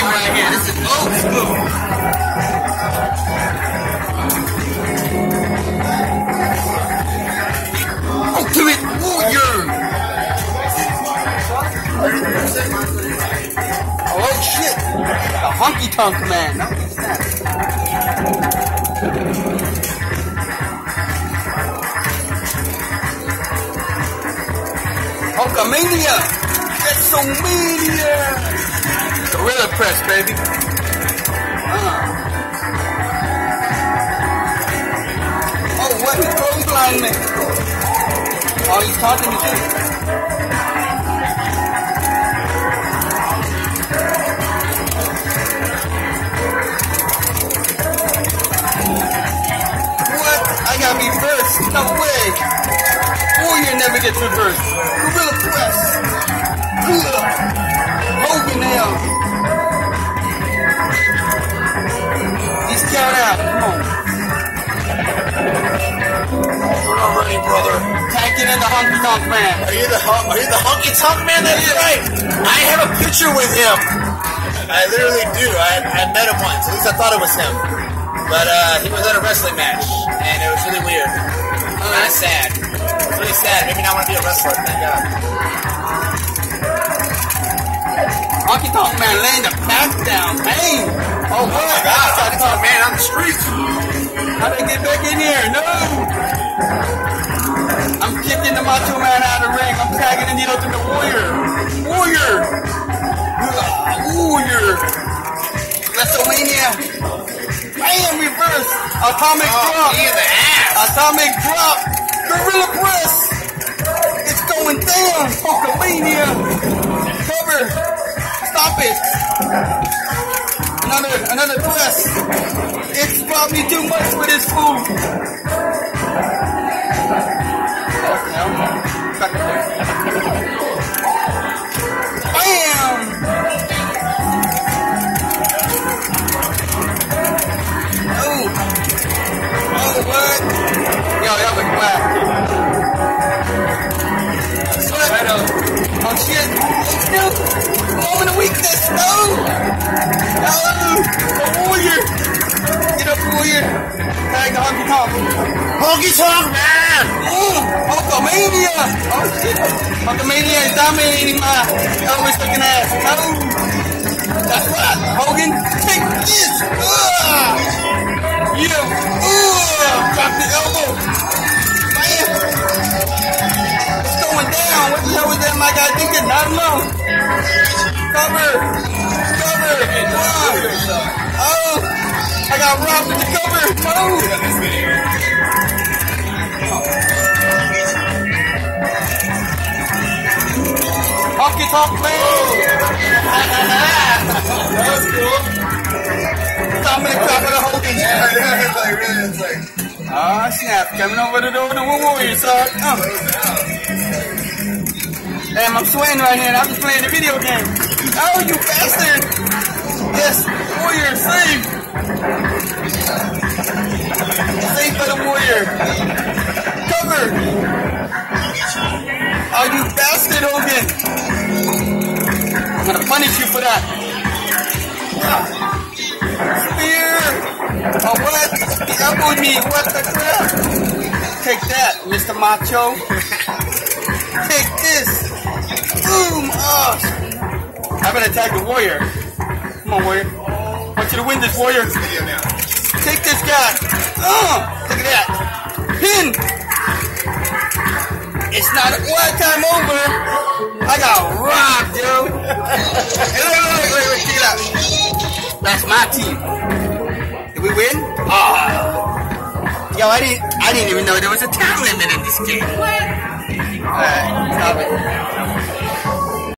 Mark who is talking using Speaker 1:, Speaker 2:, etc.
Speaker 1: game right here. This is old school. Oh, Ultimate Warrior. Oh, oh shit! The Honky Tonk Man. Holy snap. Hulkamania! Wrestlemania! Gorilla Press, baby. Uh. Oh, what? He clothesline me. Oh, he's talking to you. What? I got me first. No way. Warrior never gets reversed. Gorilla Press. Ugh. Now. He's count out. Come on.
Speaker 2: We're not ready, brother.
Speaker 1: Tag it in the honky tonk man.
Speaker 2: Are you the are you the honky tonk man? That's right. I have a picture with him. I literally do. I, I met him once. At least I thought it was him. But uh, he was at a wrestling match, and it was really weird. Kind of sad. It's really sad. Maybe not want to be a wrestler. Thank God.
Speaker 1: Honky tonk man laying the pack down. Bang. Oh,
Speaker 2: Oh my God! Honky tonk man on the streets.
Speaker 1: How they get back in here? No. I'm kicking the Macho Man out of the ring. I'm tagging the needle to the Warrior. Warrior. Warrior. WrestleMania. Bam, reverse. Atomic
Speaker 2: Oh,
Speaker 1: drop.
Speaker 2: knee in the ass.
Speaker 1: Atomic drop. Gorilla press. Stop it. Another, another press. It's probably too much for this food. Back up there. Tonk
Speaker 2: man.
Speaker 1: Oh, Hulkamania! Oh shit! Hulkamania is dominating my Elvis looking ass. No! That's right, Hogan! Take this! Ugh! Yeah! Ugh! Drop the elbow! Bam! It's going down! What the hell was that my guy thinking? I don't know! Cover! Cover! Ugh. Oh! I got robbed with the cover! Oh. Tonk Man! Ah, snap. Coming over the, the Warrior side. Uh. Damn, I'm sweating right here I'm just playing the video game. Oh, you bastard! Yes, Warrior, save! Save for the Warrior. Cover! Punish you for that. Spear! Oh, what? He elbowed me. What the crap? Take that, Mr. Macho. Take this. Boom! Oh. I'm gonna attack the warrior. Come on, warrior. I want you to win this, warrior. Take this guy. Oh, look at that. Pin. It's not one time over. My team. Did we win? Oh. Yo, I didn't, I didn't even know there was a time limit in this game. Alright, stop it.